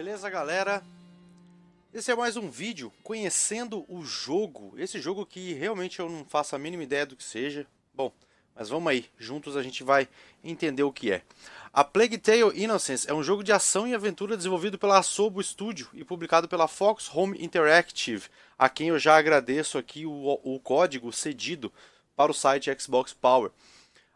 Beleza, galera? Esse é mais um vídeo conhecendo o jogo. Esse jogo que realmente eu não faço a mínima ideia do que seja. Bom, mas vamos aí, juntos a gente vai entender o que é. A Plague Tale Innocence é um jogo de ação e aventura desenvolvido pela Asobo Studio e publicado pela Fox Home Interactive, a quem eu já agradeço aqui o, o código cedido para o site Xbox Power.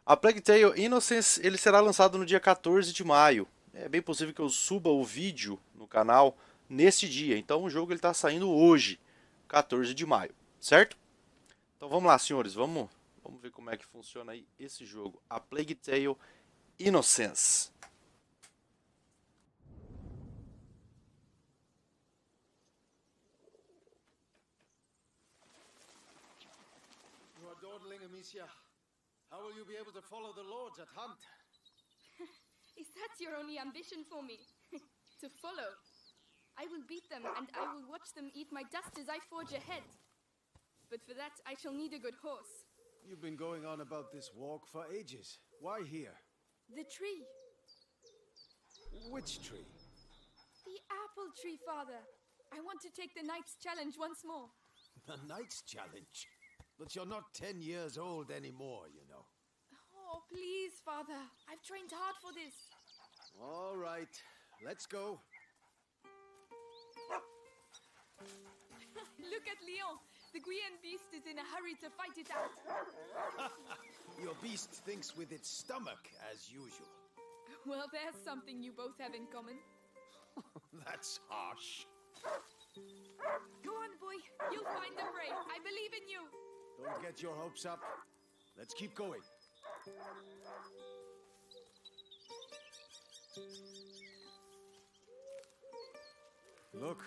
A Plague Tale Innocence ele será lançado no dia 14 de maio. É bem possível que eu suba o vídeo no canal nesse dia. Então o jogo está saindo hoje, 14 de maio, certo? Então vamos lá, senhores, vamos, vamos ver como é que funciona aí esse jogo. A Plague Tale Innocence. You are dawdling, Amicia. How will you be able to follow the lords at hunt? Your only ambition for me? to follow? I will beat them and I will watch them eat my dust as I forge ahead. But for that, I shall need a good horse. You've been going on about this walk for ages. Why here? The tree. Which tree? The apple tree, father. I want to take the knight's challenge once more. The Knight's Challenge. But you're not ten years old anymore, you know. Oh, please, father. I've trained hard for this. All right, let's go. Look at Leon. The Guian beast is in a hurry to fight it out. Your beast thinks with its stomach, as usual. Well, there's something you both have in common. That's harsh. Go on, boy. You'll find the prey. I believe in you. Don't get your hopes up. Let's keep going. Look,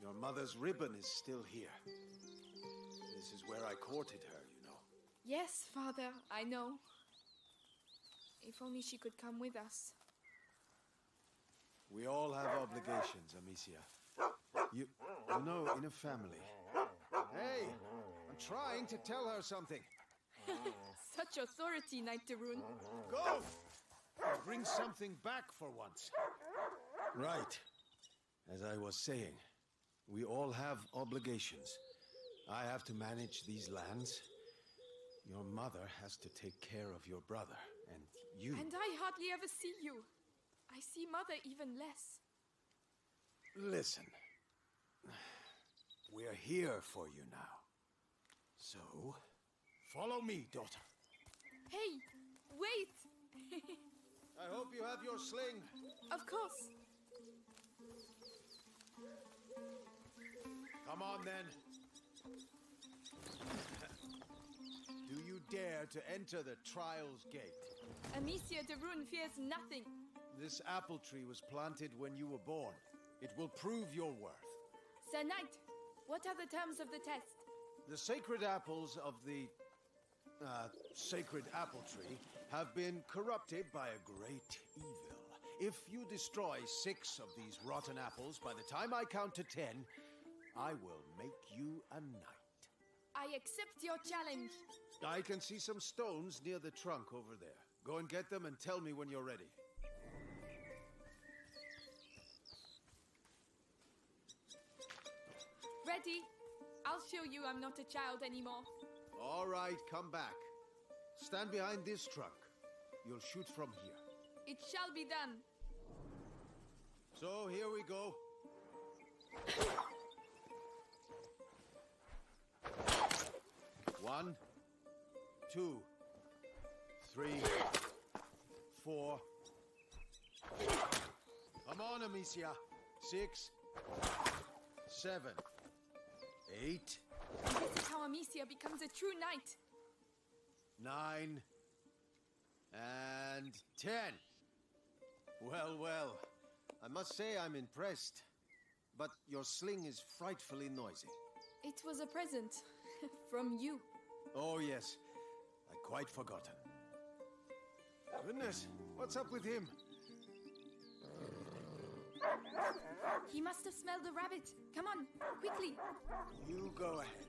your mother's ribbon is still here. This is where I courted her, you know. Yes, father, I know. If only she could come with us. We all have obligations, Amicia. You, you know, in a family. Hey, I'm trying to tell her something. Such authority, Knight de Rune. Go! Bring something back for once. Right. As I was saying, we all have obligations. I have to manage these lands. Your mother has to take care of your brother. And you. And I hardly ever see you. I see mother even less. Listen. We're here for you now. So, follow me, daughter. Hey, wait! I hope you have your sling. of course. Come on then. Do you dare to enter the Trials Gate? Amicia de Rune fears nothing. This apple tree was planted when you were born. It will prove your worth. Sir Knight, what are the terms of the test? The sacred apples of the uh, sacred apple tree have been corrupted by a great evil. If you destroy six of these rotten apples by the time I count to ten, I will make you a knight. I accept your challenge. I can see some stones near the trunk over there. Go and get them and tell me when you're ready. Ready? I'll show you I'm not a child anymore. All right, come back. Stand behind this trunk. You'll shoot from here. It shall be done. So here we go. One, two, three, four. Come on, Amicia. Six, seven, eight, This is how Amicia becomes a true knight. nine, and ten. Well, well. I must say I'm impressed. But your sling is frightfully noisy. It was a present from you. Oh, yes. I'd quite forgotten. Goodness, what's up with him? He must have smelled the rabbit. Come on, quickly. You go ahead.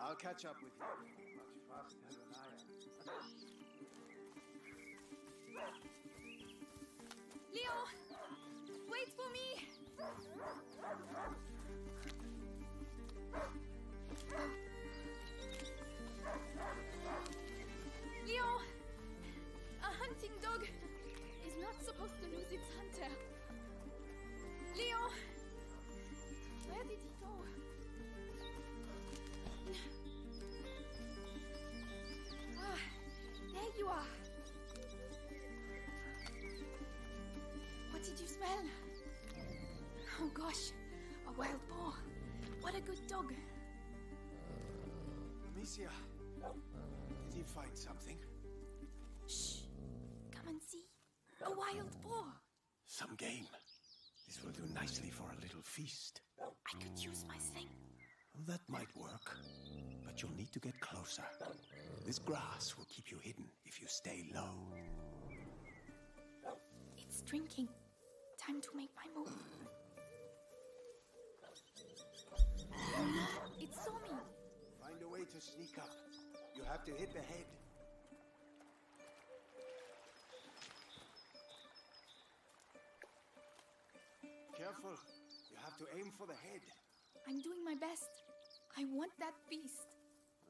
I'll catch up with you. Much faster Leo, wait for me! Leo, a hunting dog is not supposed to lose its hunter. Leo, where did he go? Gosh, a wild boar. What a good dog. Uh, Amicia, did you find something? Shh. Come and see. A wild boar. Some game. This will do nicely for a little feast. I could use my thing. That might work, but you'll need to get closer. This grass will keep you hidden if you stay low. It's drinking. Time to make my move. It saw me. Find a way to sneak up. You have to hit the head. Careful. You have to aim for the head. I'm doing my best. I want that beast.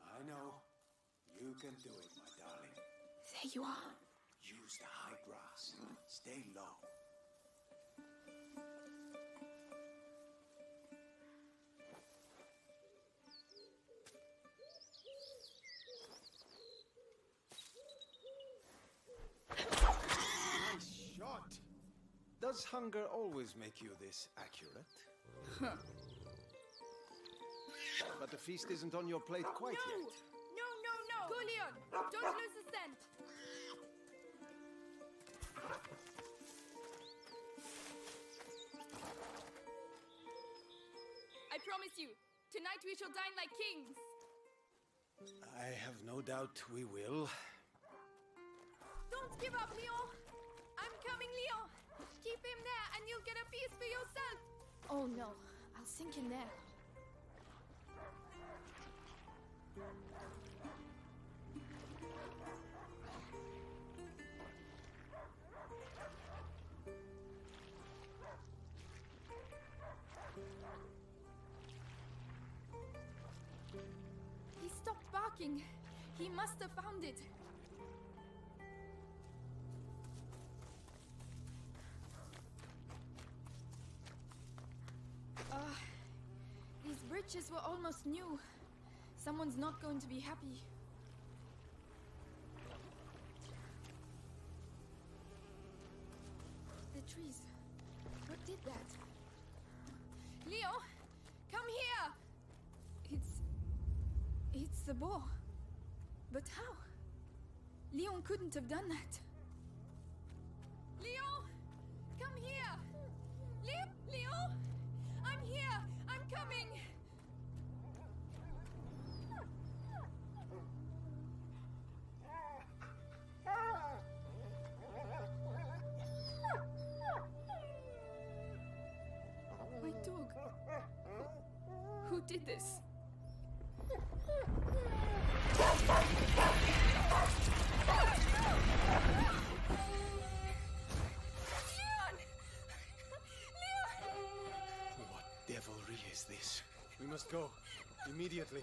I know. You can do it, my darling. There you are. Use the high grass. Stay low. Does hunger always make you this accurate? but the feast isn't on your plate quite no! yet. No, no, no! Go, Leon! Don't lose the scent! I promise you, tonight we shall dine like kings! I have no doubt we will. Don't give up, Leon! I'm coming, Leon! Keep him there and you'll get a piece for yourself! Oh no, I'll sink in there. He stopped barking. He must have found it. Bridges were almost new. Someone's not going to be happy. The trees. What did that? Leo, come here! It's. It's the boar. But how? Leon couldn't have done that. Leo! Come here! Leo! Leo! I'm here! I'm coming! Did this? Leon! Leon! What devilry is this? We must go. Immediately.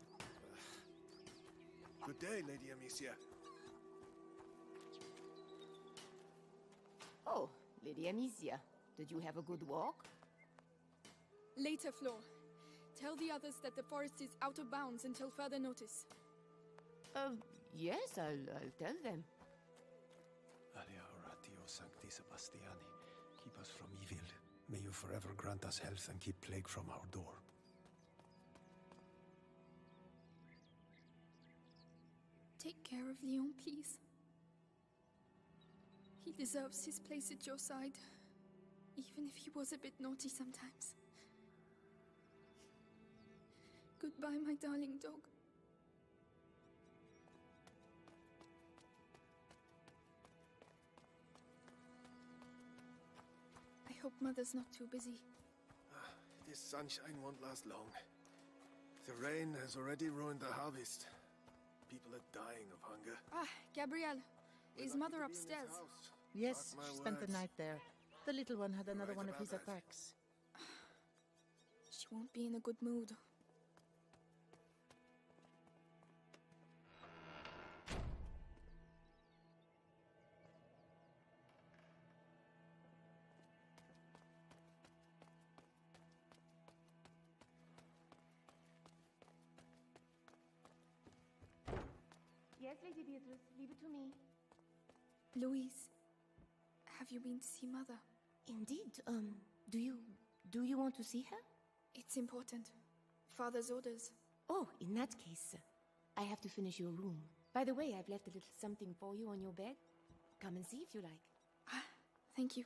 Good day, Lady Amicia. Oh, Lady Amicia, did you have a good walk? Later, Flo. Tell the others that the forest is out of bounds until further notice. Uh, yes, I'll, I'll tell them. Alia oratio sancti Sebastiani, keep us from evil. May you forever grant us health and keep plague from our door. Take care of Leon, please. He deserves his place at your side, even if he was a bit naughty sometimes. Goodbye, my darling dog. I hope Mother's not too busy. Ah, this sunshine won't last long. The rain has already ruined the harvest. People are dying of hunger. Ah, Gabrielle. We're Is Mother to be in this upstairs? Yes, Mark my she spent the night there. The little one had another Right one of his that. attacks. She won't be in a good mood. To me. Louise, have you been to see Mother? Indeed. Um, do you do you want to see her? It's important. Father's orders. Oh, in that case, I have to finish your room. By the way, I've left a little something for you on your bed. Come and see if you like. Ah, thank you.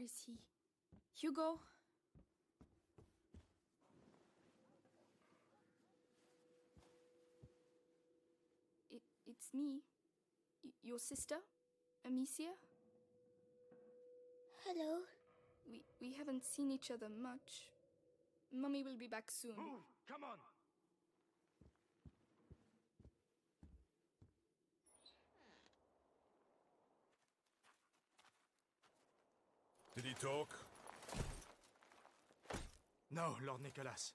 Is he? Hugo? It, it's me. Y- your sister? Amicia? hello. We, we haven't seen each other much. Mummy will be back soon. Move! Come on! Did he talk? No, Lord Nicholas.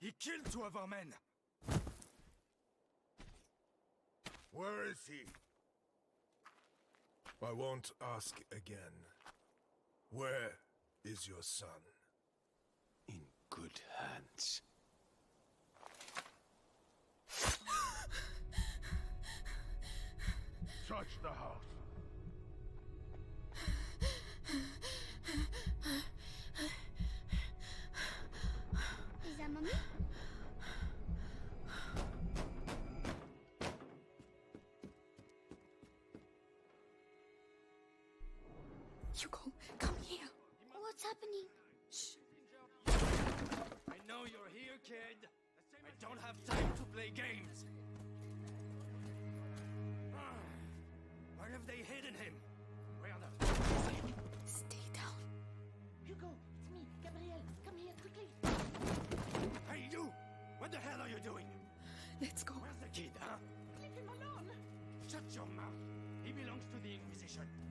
He killed two of our men. Where is he? I won't ask again. Where is your son? In good hands. Search the house. Hugo, come here. What's happening? I know you're here, kid. I don't have time to play games. Where have they hidden him? Where the... Stay down. Hugo, it's me, Gabrielle. Come here quickly. Hey, you! What the hell are you doing? Let's go. Where's the kid, huh? Leave him alone. Shut your mouth. He belongs to the Inquisition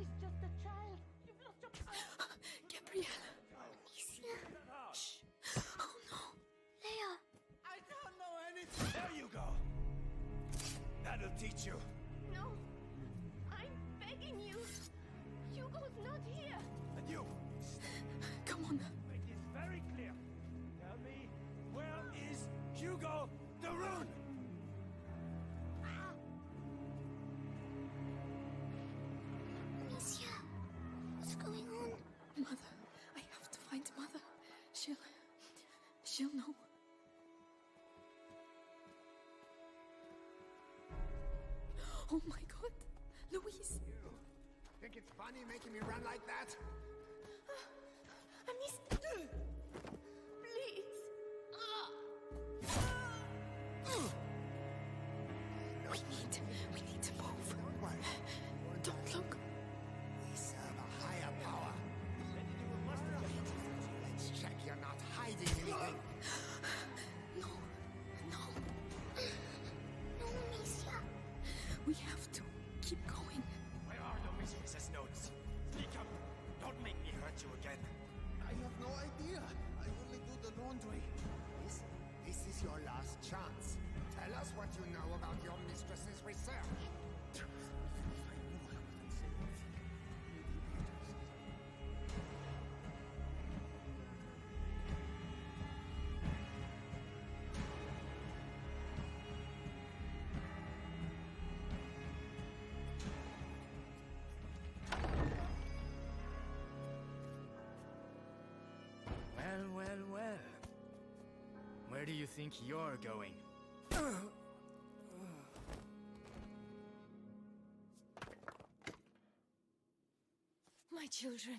is just a child. You've lost your. Gabrielle. Amicia. Shh. Oh no. Leia. I don't know anything. There you go. That'll teach you. She'll know. Oh my god. Louise. Think it's funny making me run like that? Ah, Amicia. Please. Where do you think you're going? My children.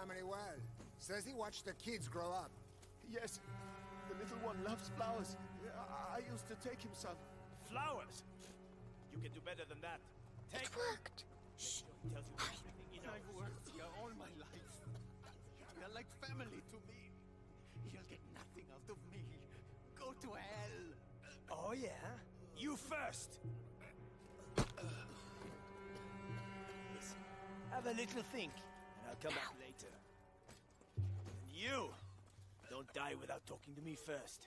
Family well. Says he watched the kids grow up. Yes, the little one loves flowers. I, I used to take him some. Flowers. You can do better than that. Take It worked. Shh. Tells you everything you know. I've worked here all my life. They're like family to me. You'll get nothing out of me. Go to hell. Oh yeah? You first. Listen, have a little think, and I'll come back later. And you, don't die without talking to me first.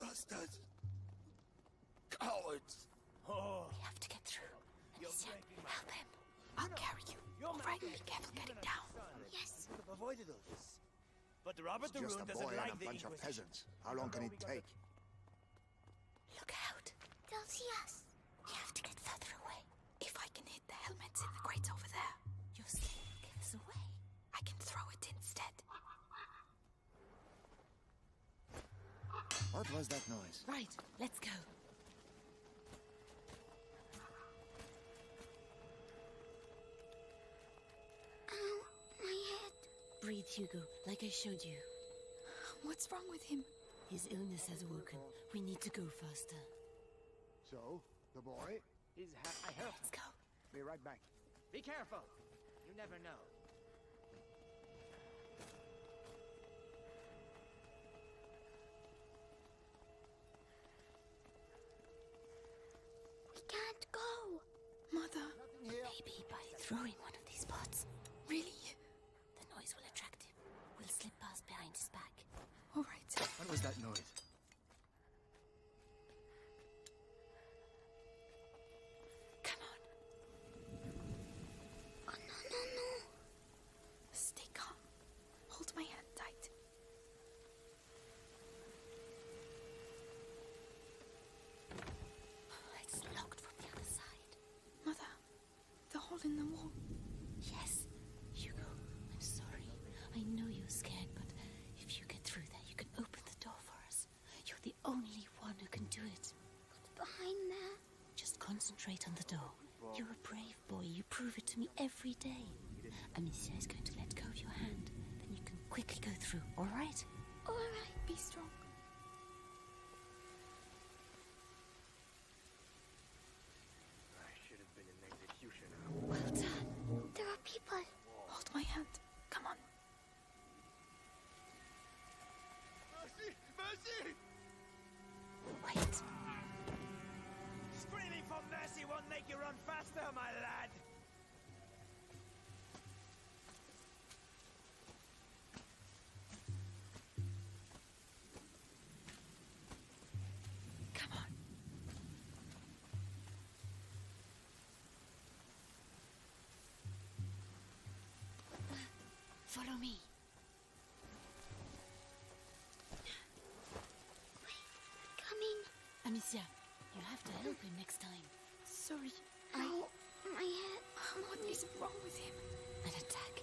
Bastards. Cowards. Oh, We have to get through. you're Amicia, help him. I'll carry you. You're All my right, be gift. careful Even getting down. son, Yes. I could have avoided all this. But Robert the Just Rune a doesn't boy like and a the bunch of Inquisition. peasants. How long can it take? Look out. They'll see us. What was that noise? Right, let's go. Ow, my head. Breathe, Hugo, like I showed you. What's wrong with him? His illness has awoken. We need to go faster. So, the boy? He's ha- I help. Let's go. Be right back. Be careful. You never know. Can't go. Mother. Maybe by throwing one of these pots. Really? The noise will attract him. We'll slip past behind his back. All right. What was that noise? Come on. hole in the wall. Yes, Hugo, I'm sorry. I know you're scared, but if you get through there, you can open the door for us. You're the only one who can do it. What's behind there? Just concentrate on the door. You're a brave boy. You prove it to me every day. Amicia is going to let go of your hand. Then you can quickly go through, all right? All right. Be strong. Follow me. Coming. Amicia, you have to help him next time. Sorry. Ow. Oh, my head. What is wrong with him? An attack.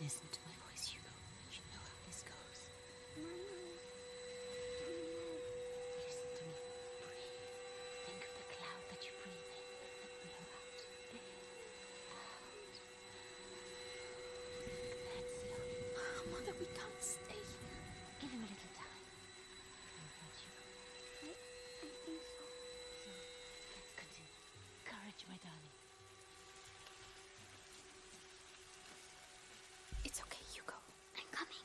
Listen to my voice, You know how this goes. Listen to me. Breathe. Think of the cloud that you breathe in and blow out. In. Out. That's it. Mother, we can't stay here. Give him a little time. You'll hurt Hugo. I, I think so. So, let's continue. Courage, my darling. It's okay, Hugo. I'm coming.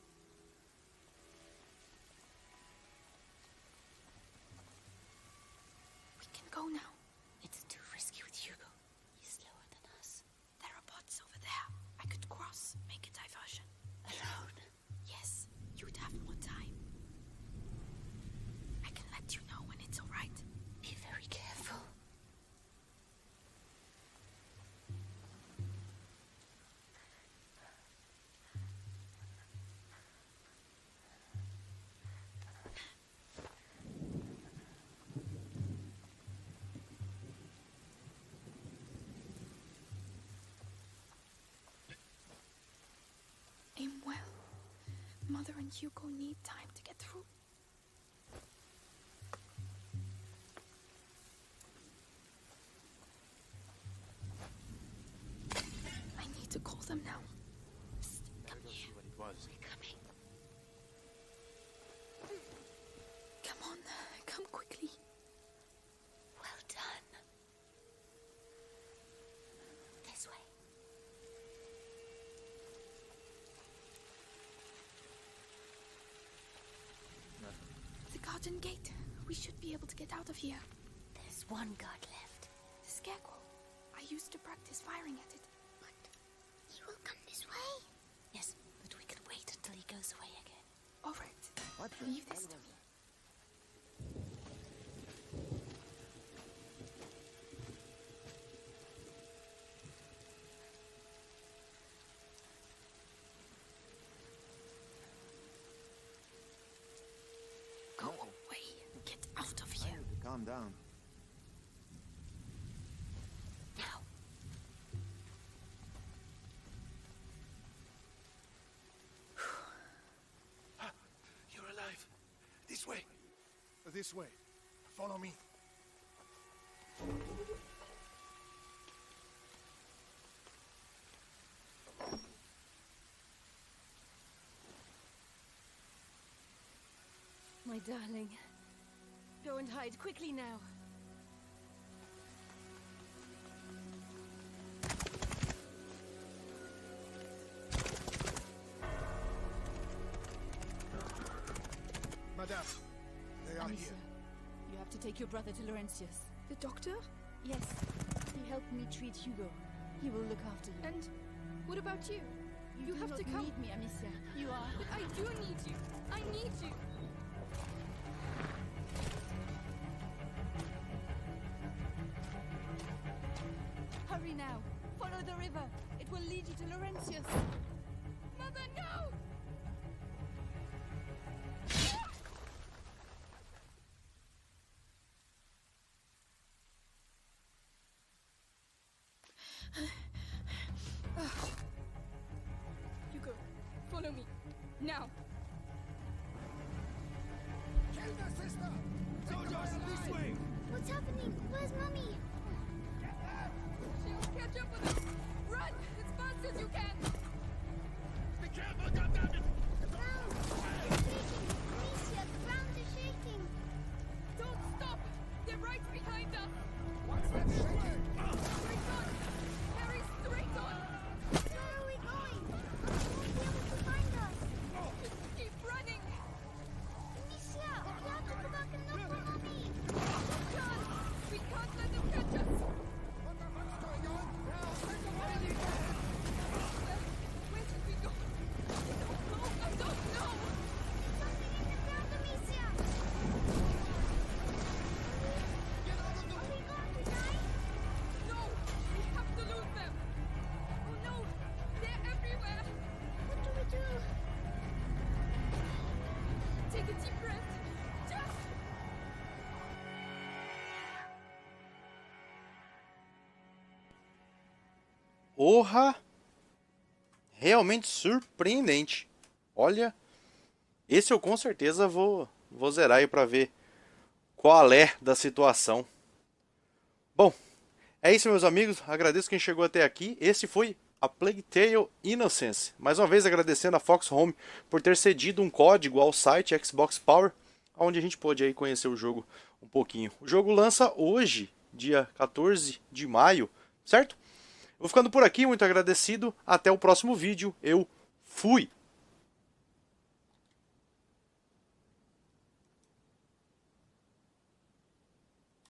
Mother and Hugo need time to get through. The garden gate. We should be able to get out of here. There's one guard left. The scarecrow. I used to practice firing at it. But he will come this way. Yes, but we can wait until he goes away again. All right. What the Leave this to me. Go away. Get out of here. Calm down. Now. Ah, you're alive. This way. This way. Follow me. My darling. Go and hide quickly now. Madame, they are Amicia, here. you have to take your brother to Laurentius. The doctor? Yes, he helped me treat Hugo. He will look after you. And what about you? You, do have not to come. need me, Amicia. You are. But I do need you. I need you. To Laurentius. Porra! Realmente surpreendente. Olha, esse eu com certeza vou, vou zerar aí pra ver qual é da situação. Bom, é isso meus amigos, agradeço quem chegou até aqui. Esse foi a Plague Tale Innocence. Mais uma vez agradecendo a Fox Home por ter cedido um código ao site Xbox Power, onde a gente pôde aí conhecer o jogo um pouquinho. O jogo lança hoje, dia 14 de maio, certo? Vou ficando por aqui, muito agradecido. Até o próximo vídeo. Eu fui!